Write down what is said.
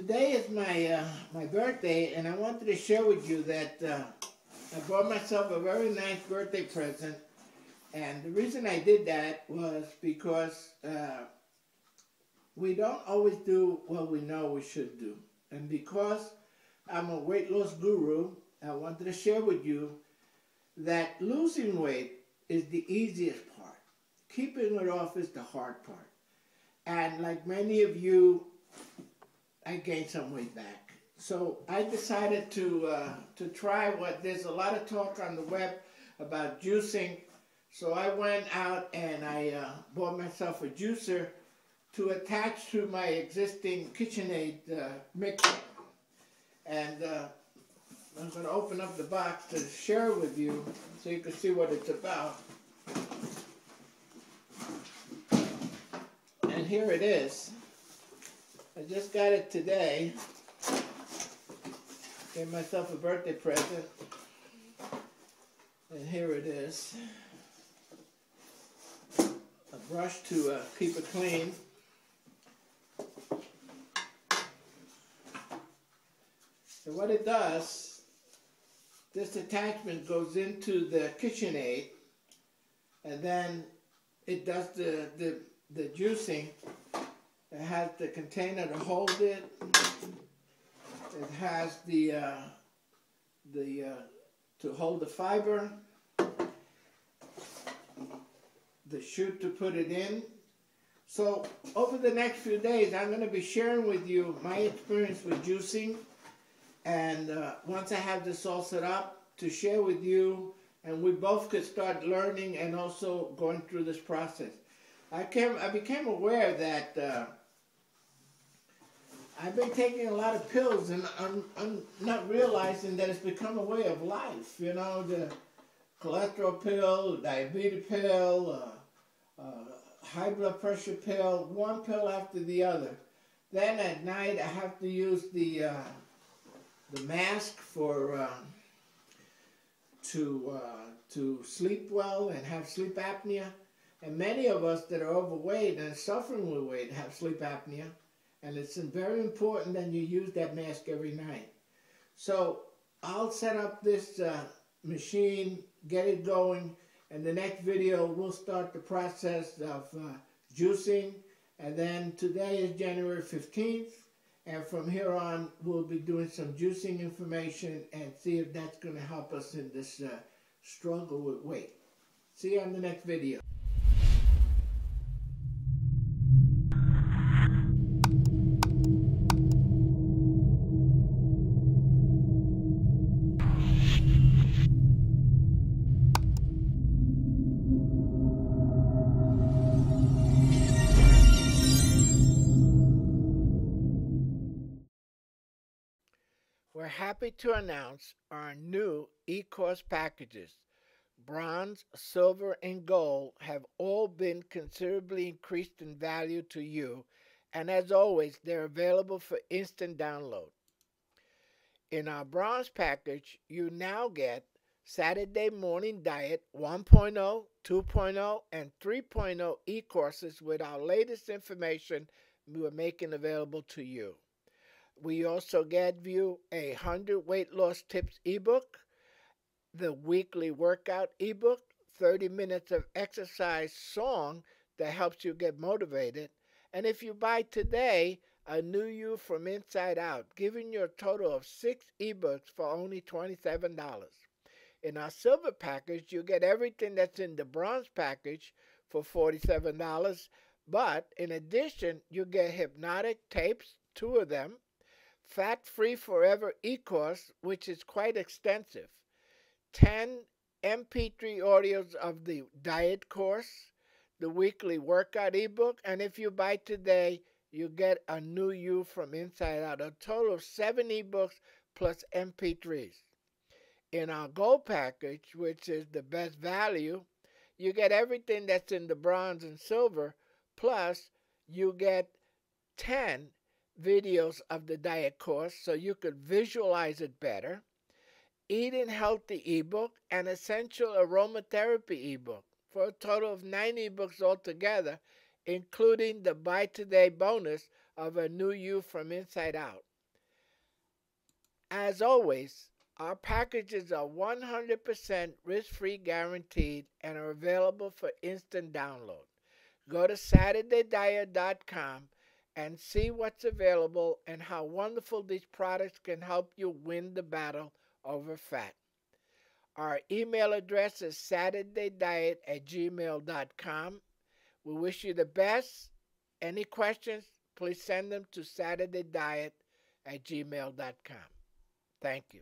Today is my uh, my birthday, and I wanted to share with you that uh, I bought myself a very nice birthday present. And the reason I did that was because uh, we don't always do what we know we should do. And because I'm a weight loss guru, I wanted to share with you that losing weight is the easiest part. Keeping it off is the hard part. And like many of you, I gained some weight back. So I decided to uh, to try what there's a lot of talk on the web about juicing. So I went out and I uh, bought myself a juicer to attach to my existing KitchenAid uh, mixer. And uh, I'm going to open up the box to share with you so you can see what it's about. And here it is. I just got it today. Gave myself a birthday present. And here it is. A brush to uh, keep it clean. And what it does, this attachment goes into the KitchenAid and then it does the, the, the juicing it has the container to hold it. It has the uh, the uh, to hold the fiber, the chute to put it in. So over the next few days, I'm going to be sharing with you my experience with juicing, and uh, once I have this all set up, to share with you, and we both could start learning and also going through this process. I came, I became aware that uh, I've been taking a lot of pills and I'm, I'm not realizing that it's become a way of life. You know, the cholesterol pill, diabetes pill, uh, uh, high blood pressure pill, one pill after the other. Then at night I have to use the uh, the mask for uh, to uh, to sleep well and have sleep apnea. And many of us that are overweight and suffering with weight have sleep apnea. And it's very important that you use that mask every night. So I'll set up this uh, machine, get it going, and the next video we'll start the process of uh, juicing. And then today is January 15th. And from here on, we'll be doing some juicing information and see if that's going to help us in this uh, struggle with weight. See you on the next video. Happy to announce our new e-course packages. Bronze, silver, and gold have all been considerably increased in value to you, and as always, they're available for instant download. In our bronze package, you now get Saturday Morning Diet 1.0, 2.0, and 3.0 e-courses with our latest information we're making available to you. We also get you a 100 weight loss tips ebook, the weekly workout ebook, 30 minutes of exercise song that helps you get motivated. And if you buy today, a new you from inside out, giving you a total of six ebooks for only $27. In our silver package, you get everything that's in the bronze package for $47. But in addition, you get hypnotic tapes, two of them, Fat Free Forever e-course, which is quite extensive. 10 MP3 audios of the diet course, the weekly workout ebook, and if you buy today, you get a new you from inside out. A total of seven ebooks plus MP3s. In our gold package, which is the best value, you get everything that's in the bronze and silver, plus you get 10 videos of the diet course so you could visualize it better, Eating Healthy ebook, and Essential Aromatherapy ebook for a total of nine ebooks altogether, including the Buy Today bonus of a new you from inside out. As always, our packages are 100% risk free guaranteed and are available for instant download. Go to SaturdayDiet.com and see what's available and how wonderful these products can help you win the battle over fat. Our email address is SaturdayDiet at gmail.com. We wish you the best. Any questions, please send them to SaturdayDiet at gmail.com. Thank you.